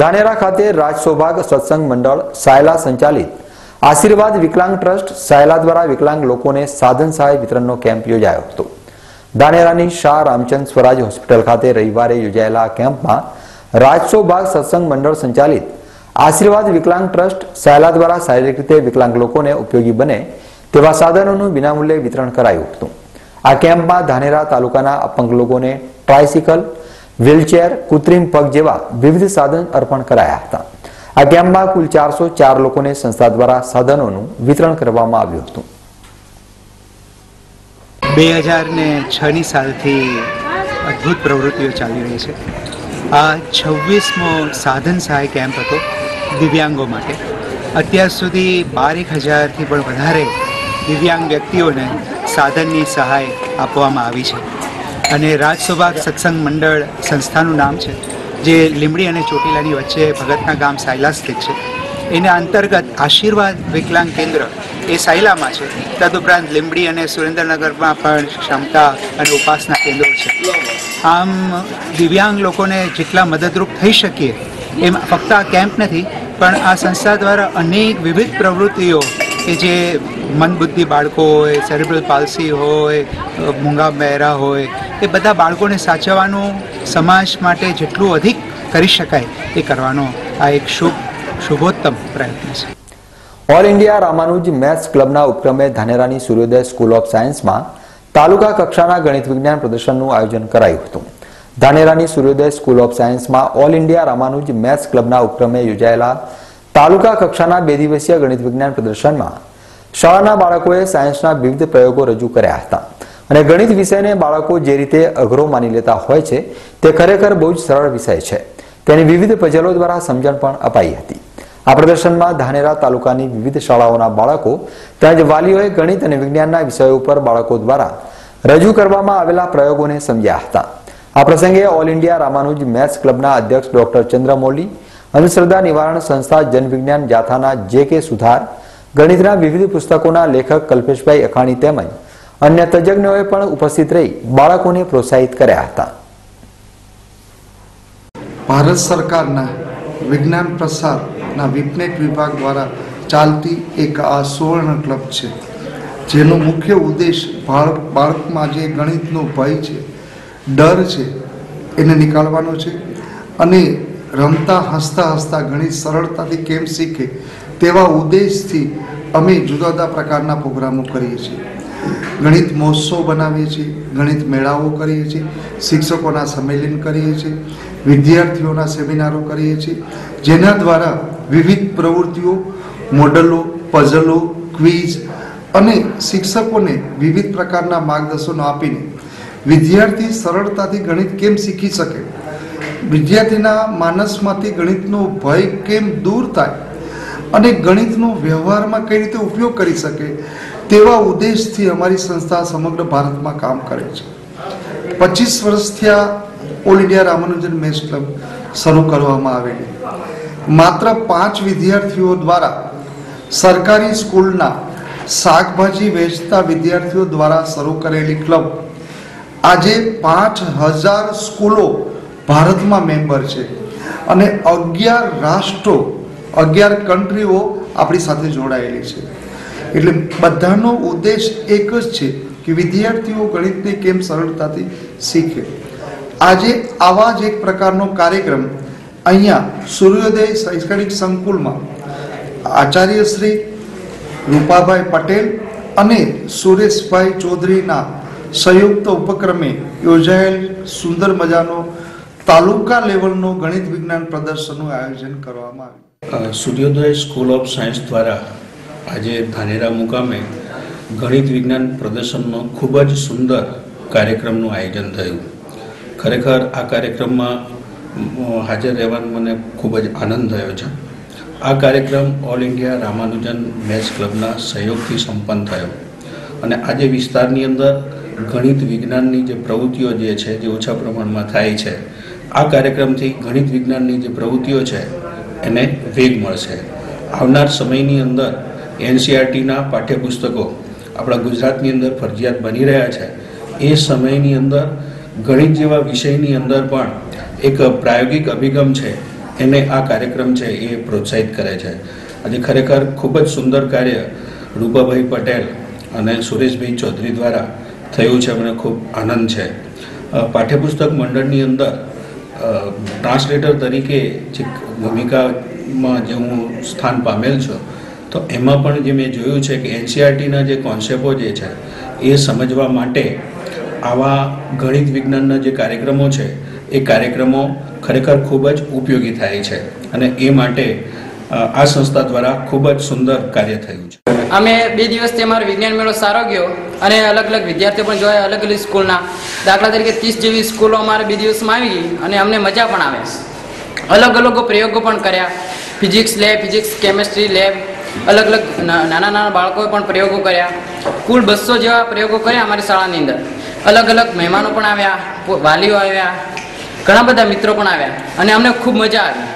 ધાનેરા ખાતે રાજસોભાગ સત્સંગ મંડળ સાયલા સંચાલિત આશીર્વાદ વિકલાંગ ટ્રસ્ટ સાયલા દ્વારા વિકલાંગ લોકોને સાધન સહાય વિતરણનો કેમ્પ યોજાયો હતો. ધાનેરાની શાહ રામચંદ સ્વરાજ હોસ્પિટલ ખાતે રવિવારે યોજાયેલા કેમ્પમાં રાજ સૌભાગ સત્સંગ મંડળ સંચાલિત આશીર્વાદ વિકલાંગ ટ્રસ્ટ સાયલા દ્વારા શારીરિક રીતે વિકલાંગ લોકોને ઉપયોગી બને તેવા સાધનોનું વિનામૂલ્યે વિતરણ કરાયું હતું. આ કેમ્પમાં ધાનેરા તાલુકાના અપંગ લોકોને ટ્રાયસિકલ વ્હીલચેર કૃત્રિમ પગ જેવા વિવિધ સાધન અર્પણ કરાયા હતા. આ કેમ્પમાં કુલ ચારસો ચાર લોકોને સંસ્થા દ્વારા સાધનોનું વિતરણ કરવામાં આવ્યું હતું. બે હજાર ને છની સાલથી અદ્ભુત પ્રવૃત્તિઓ ચાલી રહી છે. આ છવ્વીસમો સાધન સહાય કેમ્પ હતો દિવ્યાંગો માટે. અત્યાર સુધી બારેક હજારથી પણ વધારે દિવ્યાંગ વ્યક્તિઓને સાધનની સહાય આપવામાં આવી છે. અને રાજસભા સત્સંગ મંડળ સંસ્થાનું નામ છે, જે લીમડી અને ચોટીલાની વચ્ચે ભગતના ગામ સાયલા સ્થિત છે. એના અંતર્ગત આશીર્વાદ વિકલાંગ કેન્દ્ર એ સાયલામાં છે. તદુપરાંત લીંબડી અને સુરેન્દ્રનગરમાં પણ ક્ષમતા અને ઉપાસના કેન્દ્રો છે. આમ દિવ્યાંગ લોકોને જેટલા મદદરૂપ થઈ શકીએ એમ ફક્ત આ કેમ્પ નથી, પણ આ સંસ્થા દ્વારા અનેક વિવિધ પ્રવૃત્તિઓ કે જે મનબુદ્ધિ બાળકો હોય, સેરેબ્રલ પાલસી હોય મૂંગા બહેરા હોય એ બધા બાળકોને સાચવવાનું સમાજ માટે જેટલું અધિક કરી શકાય એ કરવાનો આ એક શુભ, શુભોત્તમ પ્રયત્ન છે. ઓલ ઇન્ડિયા રામાનુજ મેથ્સ ક્લબના ઉપક્રમે ધાનેરાની સૂર્યોદય સ્કૂલ ઓફ સાયન્સમાં તાલુકા કક્ષાના ગણિત વિજ્ઞાન પ્રદર્શનનું આયોજન કરાયું હતું. ધાનેરાની સૂર્યોદય સ્કૂલ ઓફ સાયન્સમાં ઓલ ઇન્ડિયા રામાનુજ મેથ્સ ક્લબના ઉપક્રમે યોજાયેલા તાલુકા કક્ષાના બે દિવસીય ગણિત વિજ્ઞાન પ્રદર્શનમાં શાળાના બાળકોએ સાયન્સના વિવિધ પ્રયોગો રજૂ કર્યા હતા. અને ગણિત વિષયને બાળકો જે રીતે અઘરો માની લેતા હોય છે, તે ખરેખર બહુ જ સરળ વિષય છે. તેની વિવિધ પઝલો દ્વારા સમજણ પણ અપાઈ હતી. આ પ્રદર્શનમાં ધાનેરા તાલુકાની વિવિધ શાળાઓના બાળકો તેમજ વાલીઓએ ગણિત અને વિજ્ઞાનના વિષયો ઉપર બાળકો દ્વારા રજૂ કરવામાં આવેલા પ્રયોગોને સમજ્યા હતા. આ પ્રસંગે ઓલ ઇન્ડિયા રામાનુજ મેથ્સ ક્લબના અધ્યક્ષ ડોક્ટર ચંદ્રમૌલી, અંધશ્રદ્ધા નિવારણ સંસ્થા જનવિજ્ઞાન જાથાના જે કે સુધાર, ગણિતના વિવિધ પુસ્તકોના લેખક કલ્પેશભાઈ અખાણી તેમજ અન્ય તજજ્ઞોએ પણ ઉપસ્થિત રહી બાળકોને પ્રોત્સાહિત કર્યા હતા. ભારત સરકારના વિજ્ઞાન પ્રસારના વિપનેટ વિભાગ દ્વારા ચાલતી એક આ સુવર્ણ ક્લબ છે. જેનો મુખ્ય ઉદ્દેશ બાળક, બાળકમાં જે ગણિતનો ભય છે, ડર છે, એને નિકાળવાનો છે અને રમતા, હસતા હસતા ગણિત સરળતાથી કેમ શીખે તેવા ઉદ્દેશથી અમે જુદા જુદા પ્રકારના પ્રોગ્રામો કરીએ છીએ. ગણિત મહોત્સવ બનાવીએ છીએ, ગણિત મેળાઓ કરીએ છીએ, શિક્ષકોના સંમેલન કરીએ છીએ, વિદ્યાર્થીઓના સેમિનારો કરીએ છીએ, જેના દ્વારા વિવિધ પ્રવૃત્તિઓ, મોડલો, પઝલો, ક્વિઝ અને શિક્ષકોને વિવિધ પ્રકારના માર્ગદર્શનો આપીને વિદ્યાર્થી સરળતાથી ગણિત કેમ શીખી શકે? વિદ્યાર્થીના માનસમાંથી ગણિતનો ભય કેમ દૂર થાય? અને ગણિતનો વ્યવહારમાં કઈ રીતે ઉપયોગ કરી શકે? તેવા ઉદ્દેશથી અમારી સંસ્થા સમગ્ર ભારતમાં કામ કરે છે. પચીસ વર્ષથી આ all India Ramanujan maths club શરૂ કરવામાં આવેલી. માત્ર પાંચ વિદ્યાર્થીઓ દ્વારા સરકારી સ્કૂલના શાકભાજી વેચતા વિદ્યાર્થીઓ દ્વારા શરૂ કરેલી ક્લબ આજે પાંચ હજાર સ્કૂલો ભારતમાં મેમ્બર છે અને અગિયાર રાષ્ટ્રો, અગિયાર કન્ટ્રીઓ આપણી સાથે જોડાયેલી છે. એટલે બધાનો ઉદ્દેશ એક જ છે કે વિદ્યાર્થીઓ ગણિતને કેમ સરળતાથી શીખે. આજે આવા જ એક પ્રકારનો કાર્યક્રમ અહીંયા સૂર્યોદય શૈક્ષણિક સંકુલમાં આચાર્ય શ્રી રૂપાભાઈ પટેલ અને સુરેશભાઈ ચૌધરીના સંયુક્ત ઉપક્રમે યોજાયેલ સુંદર મજાનો તાલુકા લેવલનો ગણિત વિજ્ઞાન પ્રદર્શનનું આયોજન કરવામાં આવ્યું. સૂર્યોદય સ્કૂલ ઓફ સાયન્સ દ્વારા આજે ધાનેરા મુકામે ગણિત વિજ્ઞાન પ્રદર્શનનો ખૂબ જ સુંદર કાર્યક્રમનું આયોજન થયું. ખરેખર આ કાર્યક્રમમાં હાજર રહેવાનો મને ખૂબ જ આનંદ થયો છે. આ કાર્યક્રમ ઓલ ઇન્ડિયા રામાનુજન મેથ્સ ક્લબના સહયોગથી સંપન્ન થયો. અને આજે વિસ્તારની અંદર ગણિત વિજ્ઞાનની જે પ્રવૃત્તિઓ જે છે, જે ઓછા પ્રમાણમાં થાય છે, આ કાર્યક્રમથી ગણિત વિજ્ઞાનની જે પ્રવૃત્તિઓ છે, એને વેગ મળશે. આવનાર સમયની અંદર એનસીઆરટીના પાઠ્યપુસ્તકો આપણા ગુજરાતની અંદર ફરજિયાત બની રહ્યા છે. એ સમયની અંદર, ગણિત જેવા વિષયની અંદર પણ એક પ્રાયોગિક અભિગમ છે, એને આ કાર્યક્રમ છે એ પ્રોત્સાહિત કરે છે. આજે ખરેખર ખૂબ જ સુંદર કાર્ય રૂપાભાઈ પટેલ અને સુરેશભાઈ ચૌધરી દ્વારા થયું છે, મને ખૂબ આનંદ છે. પાઠ્યપુસ્તક મંડળની અંદર ટ્રાન્સલેટર તરીકે જે ભૂમિકામાં જે હું સ્થાન પામેલ છું તો એમાં પણ જે મેં જોયું છે કે એનસીઆરટીના જે કોન્સેપ્ટો જે છે, એ સમજવા માટે આવા ગણિત વિજ્ઞાનના જે કાર્યક્રમો છે, એ કાર્યક્રમો ખરેખર ખૂબ જ ઉપયોગી થાય છે અને એ માટે આ સંસ્થા દ્વારા ખૂબ જ સુંદર કાર્ય થયું છે. અમે બે દિવસથી અમારો વિજ્ઞાન મેળો સારો ગયો અને અલગ અલગ વિદ્યાર્થીઓ પણ જોયા અલગ અલગ સ્કૂલના. દાખલા તરીકે ત્રીસ જેવી સ્કૂલો અમારે બે દિવસમાં આવી ગઈ અને અમને મજા પણ આવે. અલગ અલગ પ્રયોગો પણ કર્યા. Physics lab physics chemistry lab અલગ અલગ નાના નાના બાળકોએ પણ પ્રયોગો કર્યા. કુલ બસો જેવા પ્રયોગો કર્યા અમારી શાળાની અંદર. અલગ અલગ મહેમાનો પણ આવ્યા વાલીઓ આવ્યા, ઘણા બધા મિત્રો પણ આવ્યા. અને અમને ખૂબ મજા આવી.